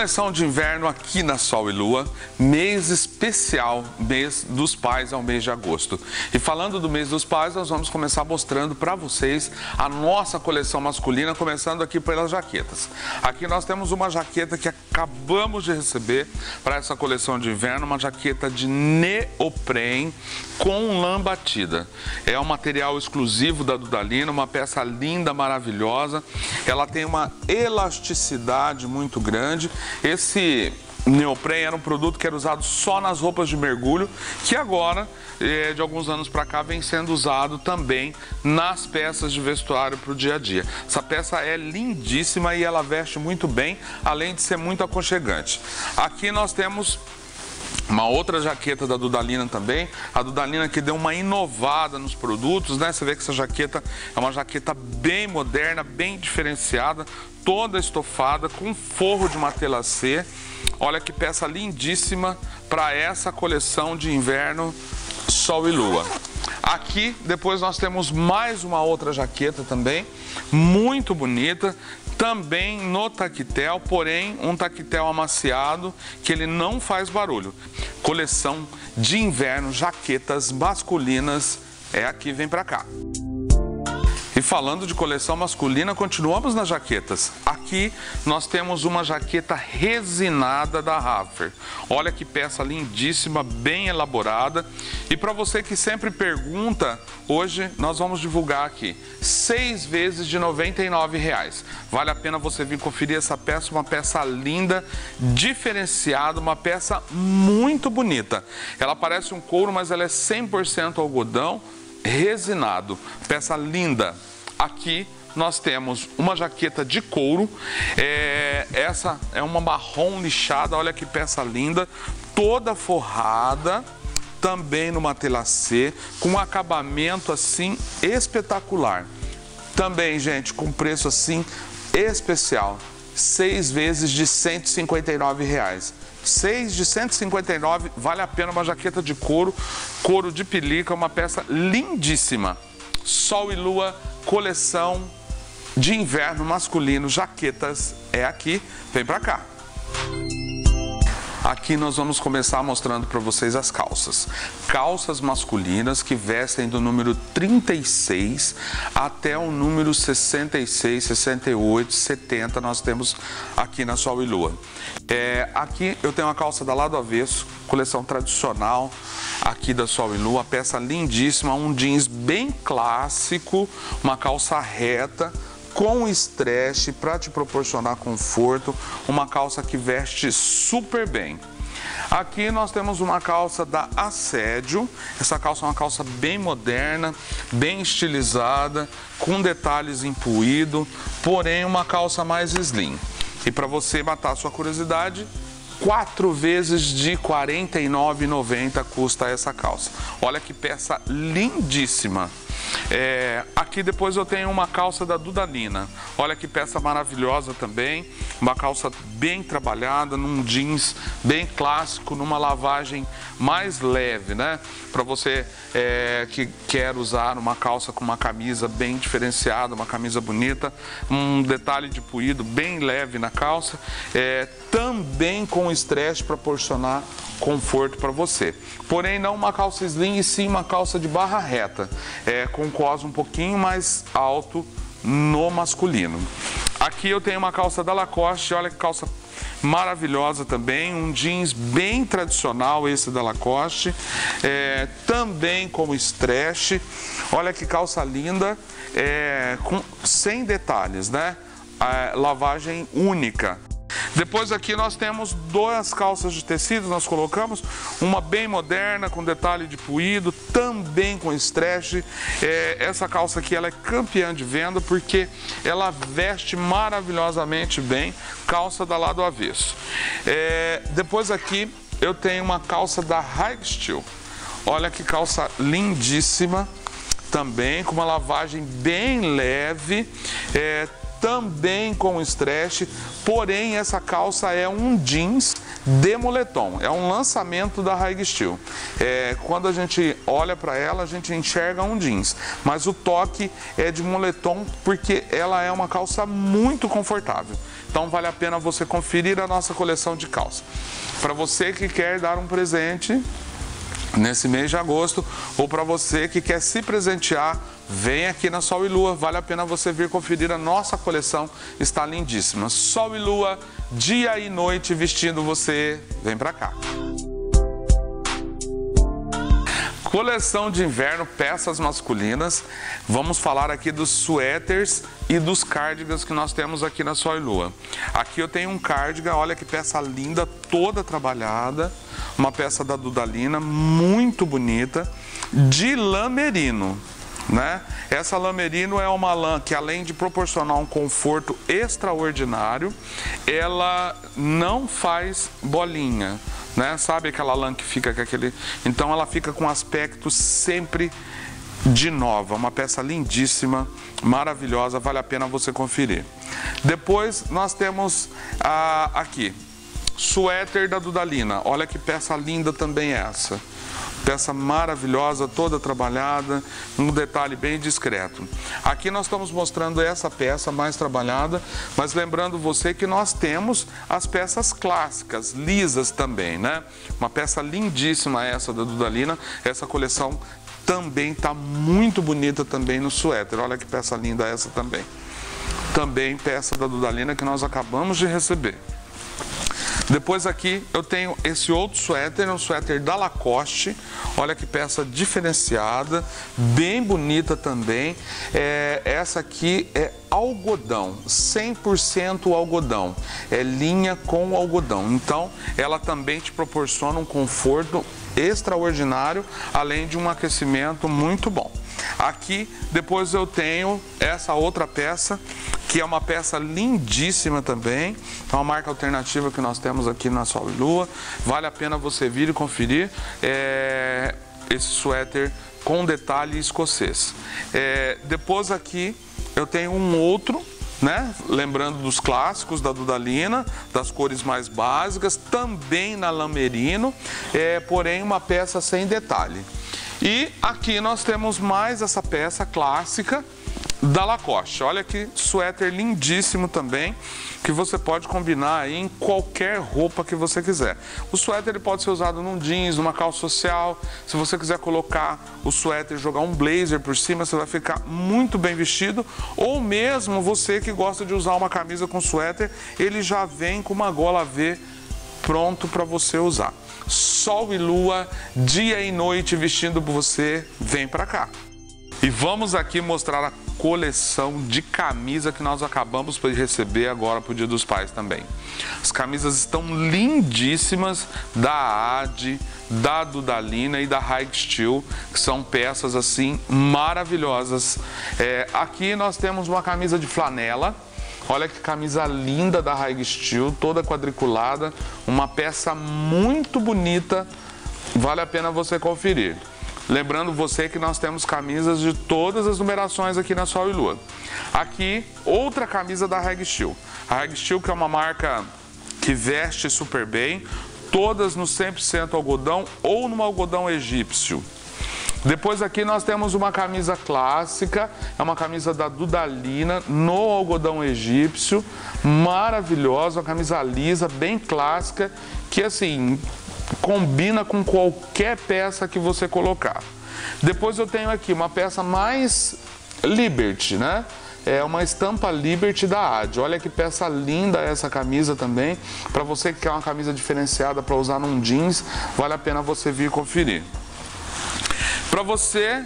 Coleção de inverno aqui na Sol e Lua, mês especial, mês dos pais, é o mês de agosto. E falando do mês dos pais, nós vamos começar mostrando para vocês a nossa coleção masculina, começando aqui pelas jaquetas. Aqui nós temos uma jaqueta que acabamos de receber para essa coleção de inverno, uma jaqueta de neoprene com lã batida. É um material exclusivo da Dudalina, uma peça linda, maravilhosa. Ela tem uma elasticidade muito grande esse neoprene era um produto que era usado só nas roupas de mergulho, que agora, eh, de alguns anos para cá, vem sendo usado também nas peças de vestuário para o dia a dia. Essa peça é lindíssima e ela veste muito bem, além de ser muito aconchegante. Aqui nós temos uma outra jaqueta da Dudalina também, a Dudalina que deu uma inovada nos produtos, né? Você vê que essa jaqueta é uma jaqueta bem moderna, bem diferenciada, toda estofada, com forro de matelacê. Olha que peça lindíssima para essa coleção de inverno Sol e Lua. Aqui, depois nós temos mais uma outra jaqueta também, muito bonita, também no taquetel, porém um taquetel amaciado que ele não faz barulho. Coleção de inverno, jaquetas masculinas, é aqui, vem pra cá. E falando de coleção masculina, continuamos nas jaquetas. Aqui nós temos uma jaqueta resinada da Raffer. Olha que peça lindíssima, bem elaborada. E para você que sempre pergunta, hoje nós vamos divulgar aqui seis vezes de 99 reais. Vale a pena você vir conferir essa peça, uma peça linda, diferenciada, uma peça muito bonita. Ela parece um couro, mas ela é 100% algodão resinado. Peça linda. Aqui nós temos uma jaqueta de couro. É, essa é uma marrom lixada, olha que peça linda, toda forrada, também no matelacê, com um acabamento assim espetacular. Também, gente, com preço assim especial. Seis vezes de 159 reais. 6 de 159, vale a pena uma jaqueta de couro, couro de pelica, uma peça lindíssima. Sol e Lua, coleção de inverno masculino, jaquetas, é aqui, vem pra cá. Aqui nós vamos começar mostrando para vocês as calças. Calças masculinas que vestem do número 36 até o número 66, 68, 70 nós temos aqui na Sol e Lua. É, aqui eu tenho uma calça da lado avesso, coleção tradicional aqui da Sol e Lua, peça lindíssima, um jeans bem clássico, uma calça reta, com estresse para te proporcionar conforto, uma calça que veste super bem. Aqui nós temos uma calça da Assédio. Essa calça é uma calça bem moderna, bem estilizada, com detalhes em porém uma calça mais slim. E para você matar a sua curiosidade, quatro vezes de R$ 49,90 custa essa calça. Olha que peça lindíssima. É, aqui depois eu tenho uma calça da Dudalina. Olha que peça maravilhosa também. Uma calça bem trabalhada, num jeans bem clássico, numa lavagem mais leve, né? Para você é, que quer usar uma calça com uma camisa bem diferenciada, uma camisa bonita, um detalhe de puído bem leve na calça, é, também com estresse proporcionar conforto para você. Porém, não uma calça slim e sim uma calça de barra reta, é, com cos um pouquinho mais alto no masculino. Aqui eu tenho uma calça da Lacoste, olha que calça maravilhosa também, um jeans bem tradicional esse da Lacoste, é, também como stretch, olha que calça linda, é, com, sem detalhes, né? A lavagem única. Depois aqui nós temos duas calças de tecido, nós colocamos uma bem moderna com detalhe de puído, também com stretch. É, essa calça aqui ela é campeã de venda porque ela veste maravilhosamente bem, calça da lado avesso. É, depois aqui eu tenho uma calça da High Steel. Olha que calça lindíssima também com uma lavagem bem leve, é, também com stretch, porém essa calça é um jeans de moletom. É um lançamento da High Steel. É, quando a gente olha para ela, a gente enxerga um jeans, mas o toque é de moletom porque ela é uma calça muito confortável. Então vale a pena você conferir a nossa coleção de calça. Para você que quer dar um presente nesse mês de agosto ou para você que quer se presentear, vem aqui na Sol e Lua, vale a pena você vir conferir a nossa coleção, está lindíssima. Sol e Lua, dia e noite vestindo você, vem para cá. Coleção de inverno, peças masculinas. Vamos falar aqui dos suéteres e dos cardigans que nós temos aqui na Sol e Lua. Aqui eu tenho um cardigan, olha que peça linda, toda trabalhada. Uma peça da Dudalina, muito bonita, de lã merino. Né? Essa lã merino é uma lã que além de proporcionar um conforto extraordinário, ela não faz bolinha né? Sabe aquela lã que fica com aquele. Então ela fica com aspecto sempre de nova, uma peça lindíssima, maravilhosa, vale a pena você conferir. Depois nós temos ah, aqui, suéter da Dudalina, olha que peça linda também essa. Peça maravilhosa, toda trabalhada, um detalhe bem discreto. Aqui nós estamos mostrando essa peça mais trabalhada, mas lembrando você que nós temos as peças clássicas, lisas também, né? Uma peça lindíssima essa da Dudalina, essa coleção também está muito bonita também no suéter. Olha que peça linda essa também. Também peça da Dudalina que nós acabamos de receber. Depois aqui eu tenho esse outro suéter, um suéter da Lacoste. Olha que peça diferenciada, bem bonita também. É, essa aqui é algodão, 100% algodão. É linha com algodão. Então, ela também te proporciona um conforto extraordinário, além de um aquecimento muito bom. Aqui depois eu tenho essa outra peça, que é uma peça lindíssima também, é uma marca alternativa que nós temos aqui na Sol Lua. Vale a pena você vir e conferir é, esse suéter com detalhe escocês. É, depois aqui eu tenho um outro né? Lembrando dos clássicos da Dudalina, das cores mais básicas, também na Lamerino, é, porém uma peça sem detalhe. E aqui nós temos mais essa peça clássica da Lacoste. Olha que suéter lindíssimo também, que você pode combinar em qualquer roupa que você quiser. O suéter ele pode ser usado num jeans, numa calça social. Se você quiser colocar o suéter e jogar um blazer por cima, você vai ficar muito bem vestido. Ou mesmo você que gosta de usar uma camisa com suéter, ele já vem com uma gola V pronto para você usar. Sol e lua, dia e noite vestindo por você, vem para cá. E vamos aqui mostrar a coleção de camisa que nós acabamos de receber agora para o Dia dos Pais também. As camisas estão lindíssimas da AD, da Dudalina e da High Steel, que são peças assim maravilhosas. É, aqui nós temos uma camisa de flanela, Olha que camisa linda da High Steel, toda quadriculada, uma peça muito bonita, vale a pena você conferir. Lembrando você que nós temos camisas de todas as numerações aqui na Sol e Lua. Aqui, outra camisa da Hag Steel. A Hag Steel que é uma marca que veste super bem, todas no 100% algodão ou no algodão egípcio. Depois aqui nós temos uma camisa clássica, é uma camisa da Dudalina no algodão egípcio, maravilhosa, uma camisa lisa, bem clássica, que assim combina com qualquer peça que você colocar. Depois eu tenho aqui uma peça mais Liberty, né? É uma estampa Liberty da AD. Olha que peça linda essa camisa também. Para você que quer uma camisa diferenciada para usar num jeans, vale a pena você vir conferir. Para você,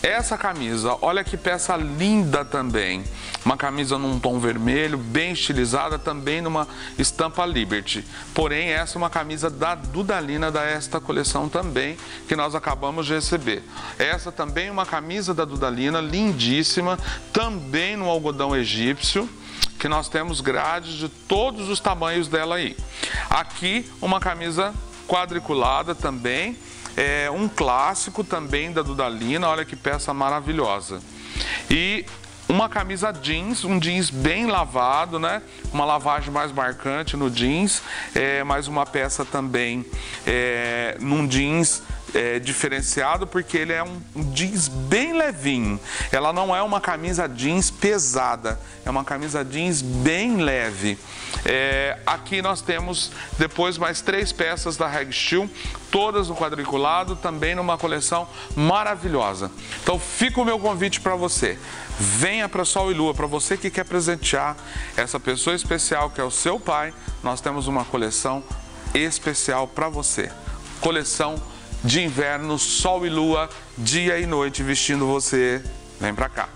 essa camisa, olha que peça linda também. Uma camisa num tom vermelho, bem estilizada, também numa estampa Liberty. Porém, essa é uma camisa da Dudalina da esta coleção também, que nós acabamos de receber. Essa também é uma camisa da Dudalina, lindíssima, também no algodão egípcio que nós temos grades de todos os tamanhos dela aí. Aqui uma camisa quadriculada também, é um clássico também da Dudalina, olha que peça maravilhosa. E uma camisa jeans, um jeans bem lavado, né? Uma lavagem mais marcante no jeans, é, mais uma peça também é, num jeans é, diferenciado porque ele é um jeans bem levinho. Ela não é uma camisa jeans pesada, é uma camisa jeans bem leve. É, aqui nós temos depois mais três peças da Reg Steel, todas no quadriculado, também numa coleção maravilhosa. Então fica o meu convite para você. Venha para Sol e Lua, para você que quer presentear essa pessoa especial que é o seu pai, nós temos uma coleção especial para você. Coleção de inverno, sol e lua, dia e noite vestindo você. Vem pra cá.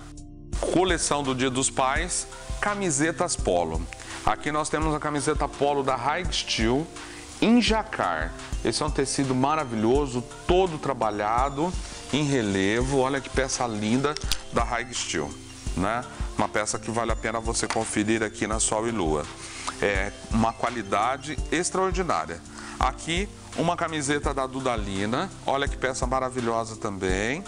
Coleção do Dia dos Pais, camisetas polo. Aqui nós temos a camiseta polo da High Steel em jacar. Esse é um tecido maravilhoso, todo trabalhado em relevo. Olha que peça linda da High Steel, né? Uma peça que vale a pena você conferir aqui na Sol e Lua. É uma qualidade extraordinária. Aqui uma camiseta da Dudalina, olha que peça maravilhosa também.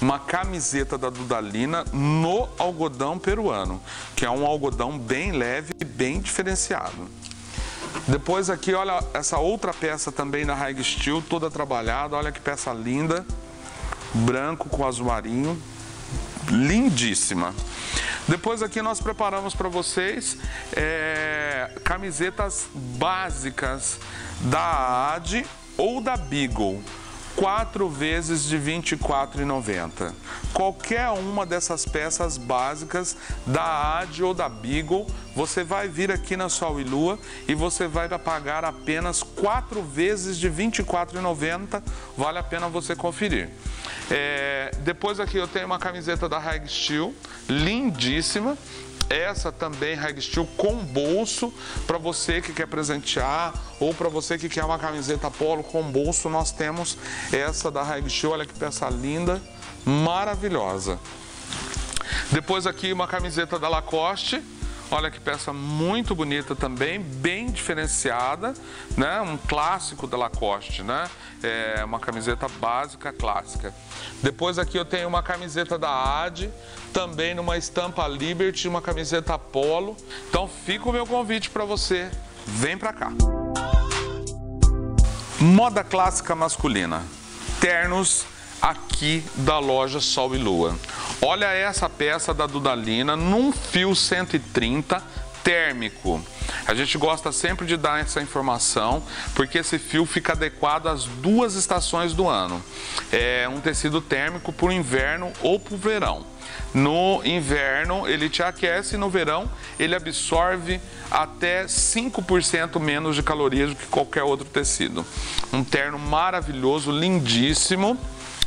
Uma camiseta da Dudalina no algodão peruano, que é um algodão bem leve e bem diferenciado. Depois aqui, olha essa outra peça também na High Steel, toda trabalhada, olha que peça linda, branco com azul marinho, lindíssima. Depois aqui nós preparamos para vocês é, camisetas básicas da AD ou da Beagle. quatro vezes de R$ 24,90. Qualquer uma dessas peças básicas da AD ou da Beagle, você vai vir aqui na Sol e Lua e você vai pagar apenas quatro vezes de R$ 24,90. Vale a pena você conferir. É, depois aqui eu tenho uma camiseta da Reg Steel, lindíssima. Essa também Reg Steel com bolso para você que quer presentear ou para você que quer uma camiseta polo com bolso, nós temos essa da Reg Steel, olha que peça linda, maravilhosa. Depois aqui uma camiseta da Lacoste, Olha que peça muito bonita também, bem diferenciada, né? Um clássico da Lacoste, né? É uma camiseta básica clássica. Depois aqui eu tenho uma camiseta da AD, também numa estampa Liberty, uma camiseta Polo. Então fica o meu convite para você, vem para cá. Moda clássica masculina. Ternos aqui da loja Sol e Lua. Olha essa peça da Dudalina num fio 130 térmico. A gente gosta sempre de dar essa informação porque esse fio fica adequado às duas estações do ano. É um tecido térmico para o inverno ou para o verão. No inverno ele te aquece e no verão ele absorve até 5% menos de calorias do que qualquer outro tecido. Um terno maravilhoso, lindíssimo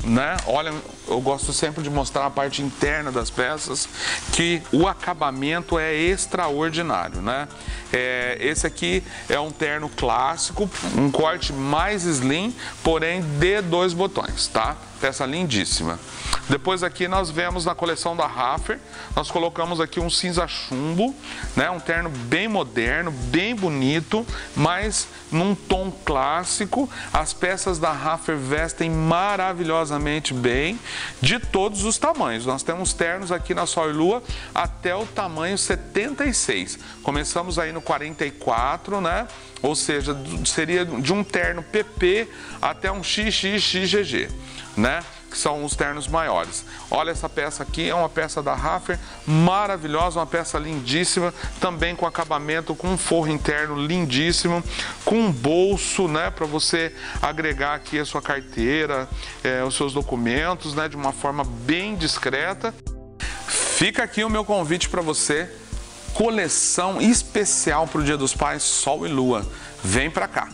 né? Olha, eu gosto sempre de mostrar a parte interna das peças, que o acabamento é extraordinário, né? É, esse aqui é um terno clássico, um corte mais slim, porém de dois botões, tá? Peça lindíssima. Depois aqui nós vemos na coleção da Raffer, nós colocamos aqui um cinza chumbo, né? Um terno bem moderno, bem bonito, mas num tom clássico. As peças da Raffer vestem maravilhosamente bem, de todos os tamanhos. Nós temos ternos aqui na Sol e Lua até o tamanho 76. Começamos aí no 44, né? Ou seja, seria de um terno PP até um XXXGG né? Que são os ternos maiores. Olha essa peça aqui, é uma peça da Raffer, maravilhosa, uma peça lindíssima, também com acabamento, com um forro interno lindíssimo, com um bolso, né? Para você agregar aqui a sua carteira, é, os seus documentos, né? De uma forma bem discreta. Fica aqui o meu convite para você coleção especial para o Dia dos Pais, Sol e Lua. Vem para cá.